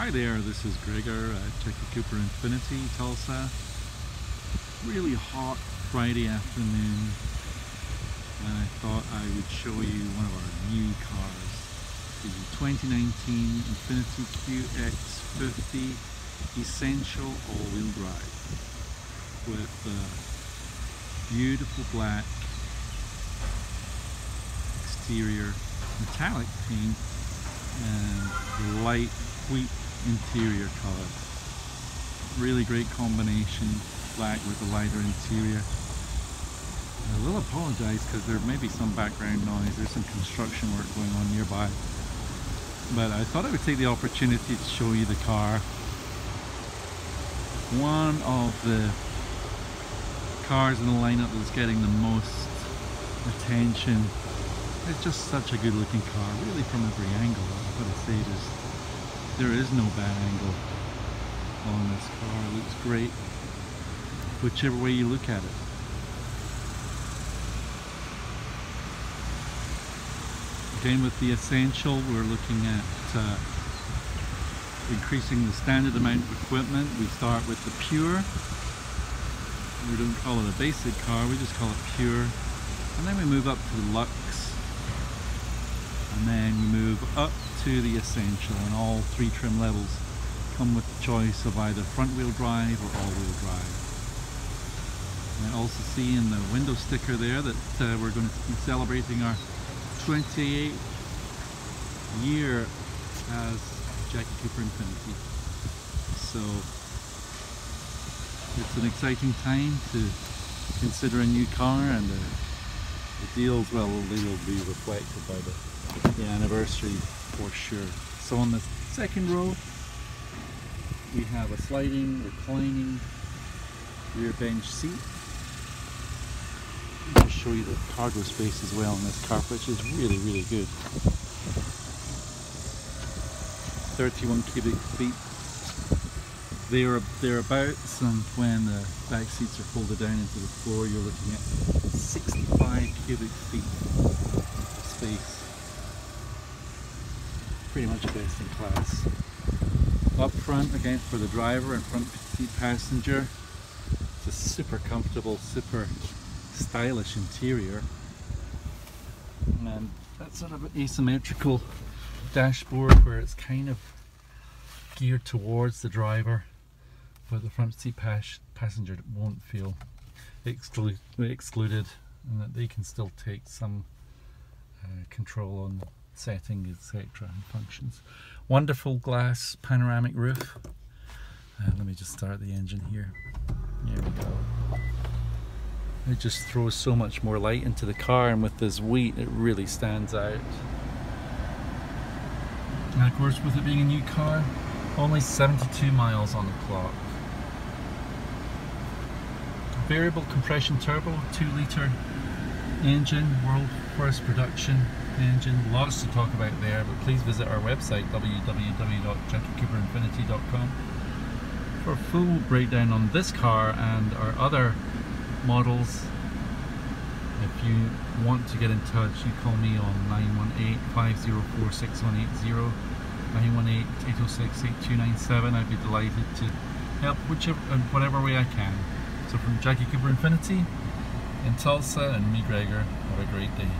Hi there, this is Gregor at Jackie Cooper Infiniti, Tulsa. Really hot Friday afternoon and I thought I would show you one of our new cars. The 2019 Infiniti QX50 Essential all-wheel drive with uh, beautiful black exterior metallic paint and light wheat interior color. Really great combination, black with a lighter interior. I will apologise because there may be some background noise, there's some construction work going on nearby. But I thought I would take the opportunity to show you the car. One of the cars in the lineup that's getting the most attention it's just such a good looking car, really from every angle. I've got to say, there is no bad angle on this car. It looks great, whichever way you look at it. Again, with the Essential, we're looking at uh, increasing the standard amount of equipment. We start with the Pure. We don't call it a basic car, we just call it Pure. And then we move up to the Lux and then we move up to the Essential and all three trim levels come with the choice of either front wheel drive or all wheel drive. And I also see in the window sticker there that uh, we're going to be celebrating our 28th year as Jackie Cooper Infiniti. So it's an exciting time to consider a new car and the, the deals, well, they will be reflected by the the anniversary for sure. So on the second row, we have a sliding, reclining rear bench seat. I'll show you the cargo space as well in this car, which is really, really good. 31 cubic feet there thereabouts and when the back seats are folded down into the floor you're looking at 65 cubic feet of space pretty much best in class. Up front, again for the driver and front seat passenger, it's a super comfortable, super stylish interior. And that sort of asymmetrical dashboard where it's kind of geared towards the driver, but the front seat pas passenger won't feel exclu excluded and that they can still take some uh, control on setting, etc. and functions. Wonderful glass panoramic roof. Uh, let me just start the engine here. There we go. It just throws so much more light into the car and with this weight it really stands out. And of course with it being a new car, only 72 miles on the clock. Variable compression turbo, 2 litre engine, world first production engine. Lots to talk about there, but please visit our website www.jackiecooperinfiniti.com for a full breakdown on this car and our other models. If you want to get in touch, you call me on 918-504-6180, 918-806-8297. I'd be delighted to help whichever, in whatever way I can. So from Jackie Cooper Infiniti in Tulsa and me, Gregor, have a great day.